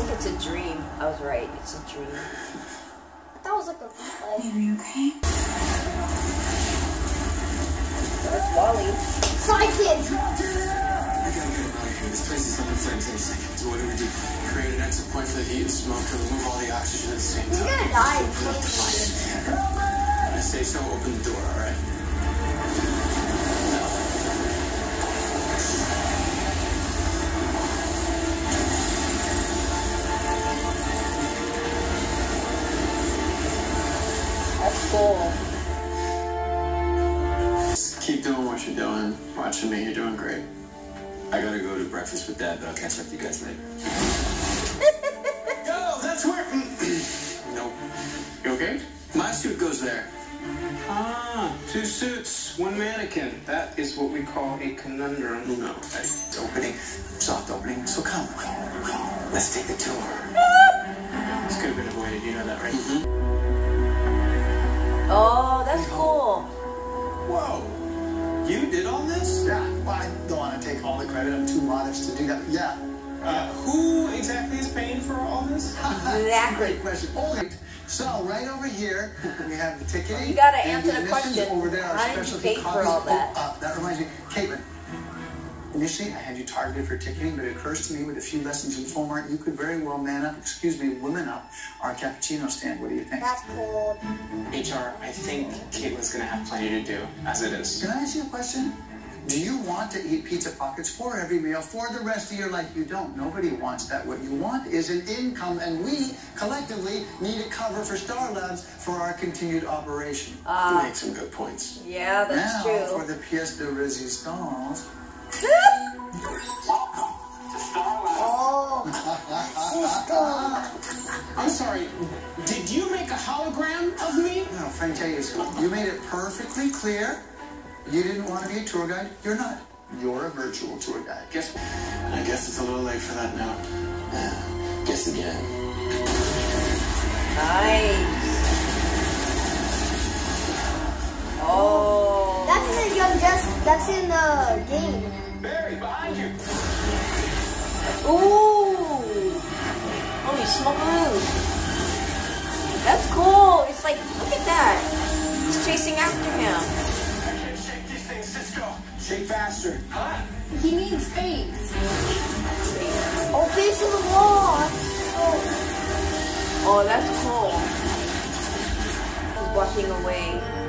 I think it's a dream. I was right. It's a dream. That was like a replay. Baby, you okay? That's Wally. Sonic Kid. I gotta get him out of here. This place is up in flames any second. So what do we do? Create an exit point for the heat and smoke to remove all the oxygen at the same He's time. gonna die. Open up the fire. I say so, open the door, alright? What you're doing. Watching me, you're doing great. I gotta go to breakfast with Dad, but I'll catch up with you guys later. Yo, that's where. nope. You okay? My suit goes there. Ah, two suits, one mannequin. That is what we call a conundrum. No, it's opening, soft opening. So come, let's take the tour. This could have been avoided, you know that, right? Oh, credit. I'm too modest to do that. Yeah. Uh, who exactly is paying for all this? Exactly. Great question. Oh, wait. So right over here we have the ticketing. You gotta answer the admissions question. Over there are How did you specialty pay for all that? Oh, uh, that reminds me, Caitlin. Initially, I had you targeted for ticketing, but it occurs to me with a few lessons in film art, you could very well man up, excuse me, woman up our cappuccino stand. What do you think? That's cold. HR, I think Caitlin's gonna have plenty to do, as it is. Can I ask you a question? Do you want to eat pizza pockets for every meal for the rest of your life? You don't. Nobody wants that. What you want is an income, and we collectively need a cover for Star Labs for our continued operation. Ah. You make some good points. Yeah, that's now for the pièce de résistance. Oh, I'm sorry, did you make a hologram of me? No, Frank, tell you something. You made it perfectly clear. You didn't want to be a tour guide. You're not. You're a virtual tour guide. Guess I guess it's a little late for that now. Yeah, guess again. Nice. Oh. that's in the Young Justice. That's in the game. Barry, behind you. Ooh. Holy smokeroo. That's cool. It's like, look at that. He's chasing after him. Shake faster. Huh? He needs face. Oh, face on the wall. Oh, Oh, that's cool. He's walking away.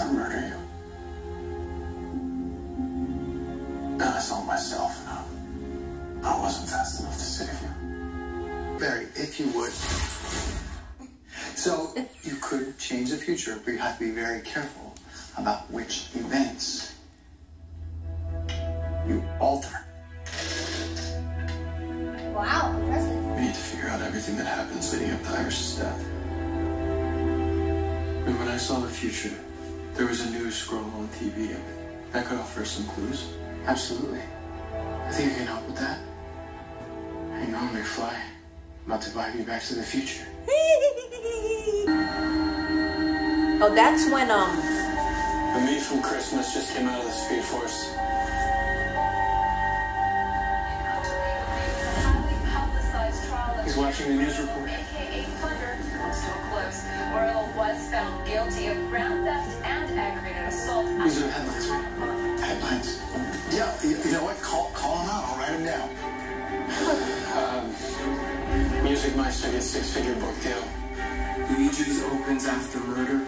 Savitar murder you. And I saw myself, and I, I wasn't fast enough to save you. Barry, if you would. So you could change the future, but you have to be very careful about which events you alter. Wow, impressive. We need to figure out everything that happens leading up to Iris' death. And when I saw the future, there was a news scroll on TV. That could offer us some clues. Absolutely. I think you can help with that. Hang on, McFly. I'm about to buy you back to the future. Oh, that's when, um, The me from Christmas just came out of the Speed Force. He's watching the news report. AKA Thunder comes to a close. Orlo was found guilty of right? Headlines. Yeah, you, you know what? Call, call them out. I'll write them down. Um, music Meister gets six-figure book deal. Luigi's opens after murder.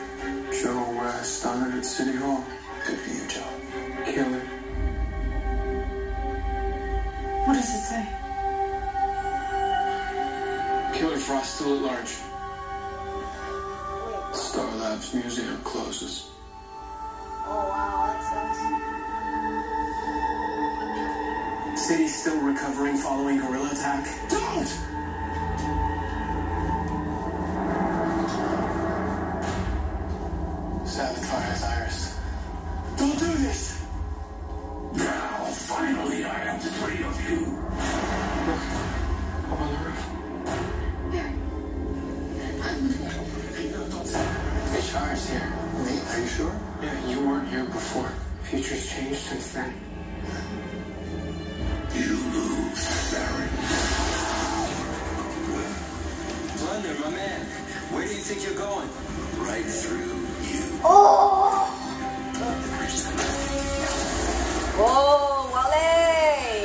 Joe uh, West honored at City Hall. Good for you, Joe. Killer. What does it say? Killer Frost still at large. Star Labs Museum closes. Oh, wow, that sucks. City's still recovering following guerrilla attack. Don't! Plunder, my man. Where do you think you're going? Right through you. Oh! Whoa, Wally!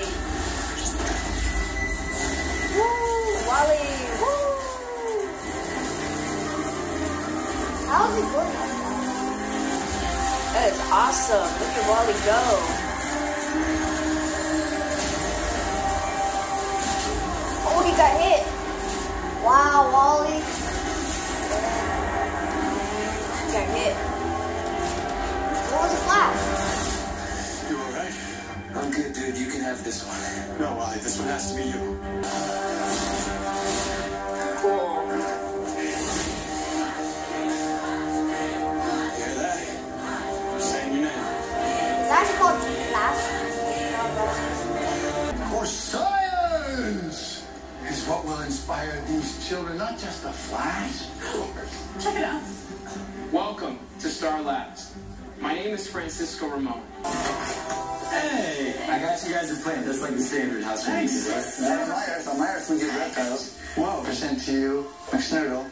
Woo, Wally! Woo! How's it going? That is awesome. Look at Wally go. Wow, Wally. He got hit. What was the flash? You alright? I'm good, dude. You can have this one. No, Wally, this one has to be you. Children, not just a flash. Check it out. Welcome to Star Labs. My name is Francisco Ramon. Hey, I got you guys a plant. That's like the standard house right? On my earth, on my earth, we get reptiles. Whoa. Present to you, McSnurtle,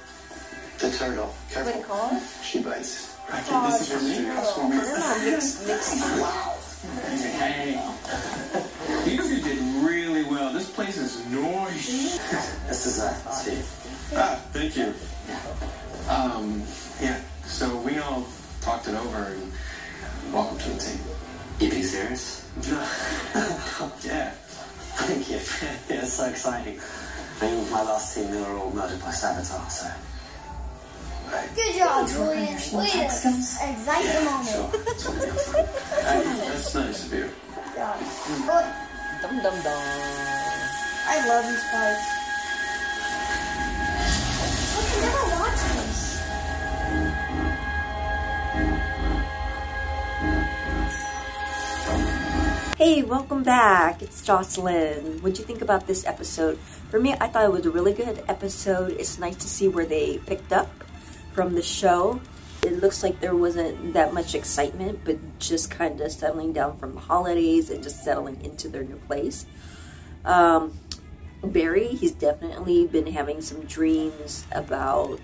the turtle. What Careful. do you call it? She bites. Right, Oh, this is for me. That's for me. I know, mixed, mixed. Wow. Hey. You two did really well. This is noisy. This is uh, Steve. Ah, thank you. Yeah. Um, yeah. So we all talked it over and welcome to the team. You being serious? Yeah. Thank you. yeah, it's so exciting. I mean, my last team, they were all murdered by Savitar, so. Good job, Did you work on Julian. your small Wait tech a skills? exact moment. That's nice of you. Yeah. Dum dum dum. I love these parts. I never watched this. Hey, welcome back. It's Jocelyn. What'd you think about this episode? For me, I thought it was a really good episode. It's nice to see where they picked up from the show. It looks like there wasn't that much excitement, but just kind of settling down from the holidays and just settling into their new place. Um, Barry, he's definitely been having some dreams about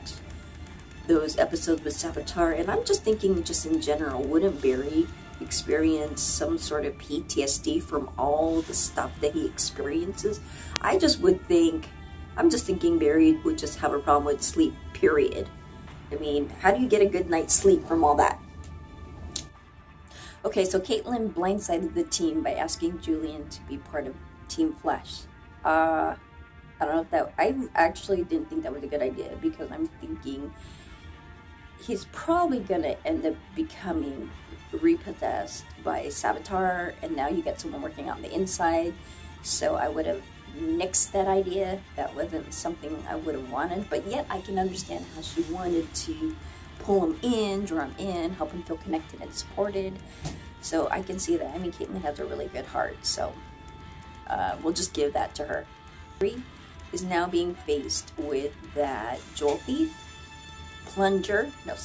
those episodes with Savitar, and I'm just thinking, just in general, wouldn't Barry experience some sort of PTSD from all the stuff that he experiences? I just would think, I'm just thinking Barry would just have a problem with sleep, period. I mean, how do you get a good night's sleep from all that? Okay, so Caitlin blindsided the team by asking Julian to be part of Team Flash. Uh, I don't know if that. I actually didn't think that was a good idea because I'm thinking he's probably gonna end up becoming repossessed by Savitar, and now you got someone working on the inside. So I would have nixed that idea. That wasn't something I would have wanted, but yet I can understand how she wanted to pull him in, draw him in, help him feel connected and supported. So I can see that. I mean, Caitlin has a really good heart, so uh, we'll just give that to her. Barry is now being faced with that jewel thief, plunger. No,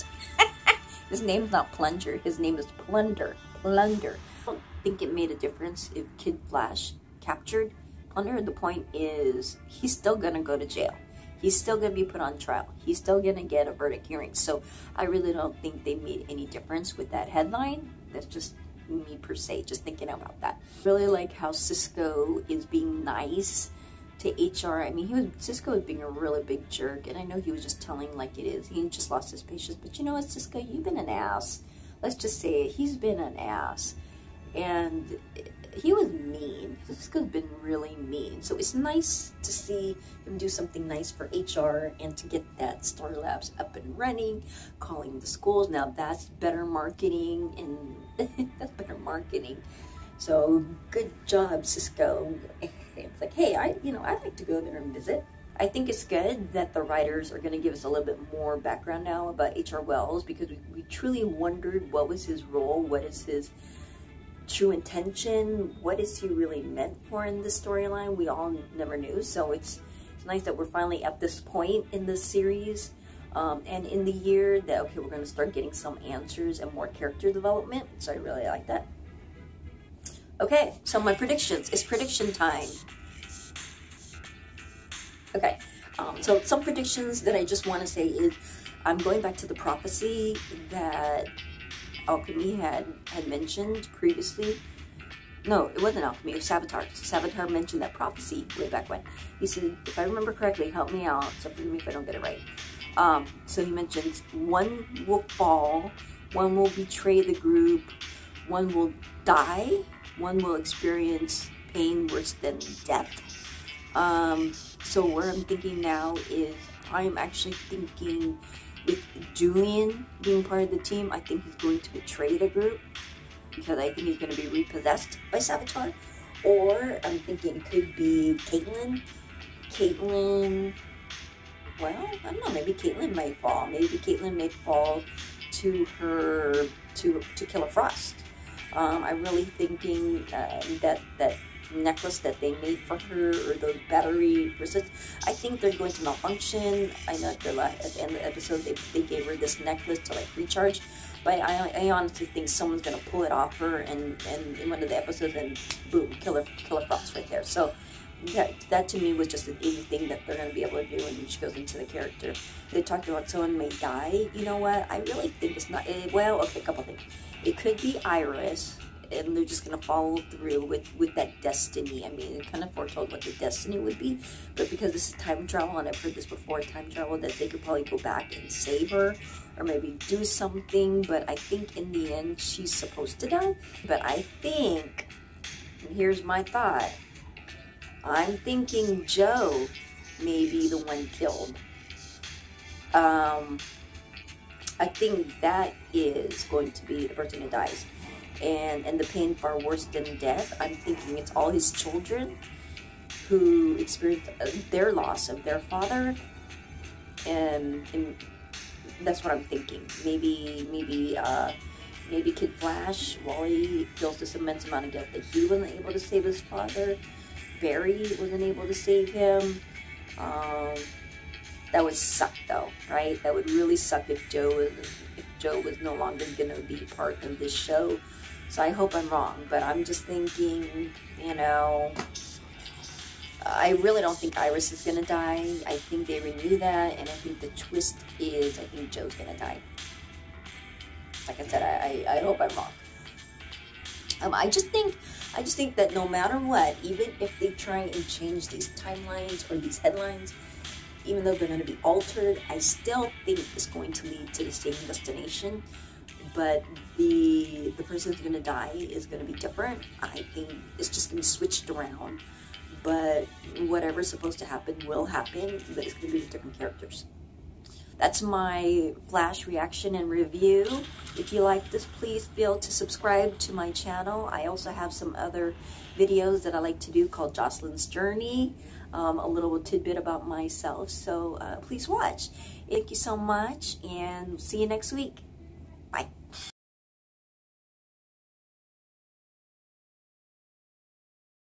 his name's not plunger. His name is plunder. Plunder. I don't think it made a difference if Kid Flash captured plunder. The point is, he's still gonna go to jail. He's still gonna be put on trial. He's still gonna get a verdict hearing. So I really don't think they made any difference with that headline. That's just me per se, just thinking about that. Really like how Cisco is being nice to HR. I mean, he was Cisco was being a really big jerk, and I know he was just telling like it is. He just lost his patience. But you know what, Cisco, you've been an ass. Let's just say it. He's been an ass, and he was mean. Cisco's been really mean. So it's nice to see him do something nice for HR and to get that Star Labs up and running, calling the schools. Now that's better marketing, and that's better marketing. So good job, Cisco. It's like, hey, I you know I'd like to go there and visit. I think it's good that the writers are going to give us a little bit more background now about H.R. Wells because we, we truly wondered what was his role, what is his true intention, what is he really meant for in this storyline. We all never knew, so it's it's nice that we're finally at this point in the series. Um, and in the year that okay we're going to start getting some answers and more character development so i really like that Okay, so my predictions. It's prediction time. Okay, um, so some predictions that I just want to say is I'm going back to the prophecy that Alchemy had, had mentioned previously. No, it wasn't Alchemy, it was Savitar. Savitar mentioned that prophecy way back when. He said, if I remember correctly, help me out, so forgive me if I don't get it right. Um, so he mentions one will fall, one will betray the group, one will die, one will experience pain worse than death. Um, so where I'm thinking now is I'm actually thinking with Julian being part of the team, I think he's going to betray the group because I think he's going to be repossessed by Savitar. Or I'm thinking it could be Caitlin. Caitlin, well, I don't know, maybe Caitlin might fall. Maybe Caitlin may fall to her, to, to Killer Frost. Um, I'm really thinking uh, that, that necklace that they made for her or those battery bracelets. I think they're going to malfunction. I know at the, at the end of the episode they, they gave her this necklace to like recharge, but I, I honestly think someone's gonna pull it off her and, and in one of the episodes and boom, killer killer frost right there. So that that to me was just an easy thing that they're gonna be able to do and she goes into the character. They talked about someone may die. You know what? I really think it's not. Eh, well, okay, a couple things. It could be Iris and they're just gonna follow through with with that destiny. I mean, it kind of foretold what the destiny would be, but because this is time travel, and I've heard this before, time travel, that they could probably go back and save her, or maybe do something. But I think in the end, she's supposed to die. But I think, here's my thought, I'm thinking Joe may be the one killed. Um, I think that is going to be the person who dies and and the pain far worse than death. I'm thinking it's all his children who experienced uh, their loss of their father, and, and that's what I'm thinking. Maybe maybe uh, maybe Kid Flash, Wally feels this immense amount of guilt that he wasn't able to save his father. Barry wasn't able to save him. Um, that would suck though, right? That would really suck if Joe was if Joe was no longer gonna be part of this show. So I hope I'm wrong, but I'm just thinking, you know, I really don't think Iris is going to die. I think they renew that, and I think the twist is I think Joe's going to die. Like I said, I, I, I hope I'm wrong. Um, I just think, I just think that no matter what, even if they try and change these timelines or these headlines, even though they're going to be altered, I still think it's going to lead to the same destination but the the person who's gonna die is gonna be different. I think it's just gonna be switched around. But whatever's supposed to happen will happen, but it's gonna be with different characters. That's my flash reaction and review. If you like this, please feel to subscribe to my channel. I also have some other videos that I like to do called Jocelyn's Journey, um, a little tidbit about myself. So uh, please watch. Thank you so much and see you next week.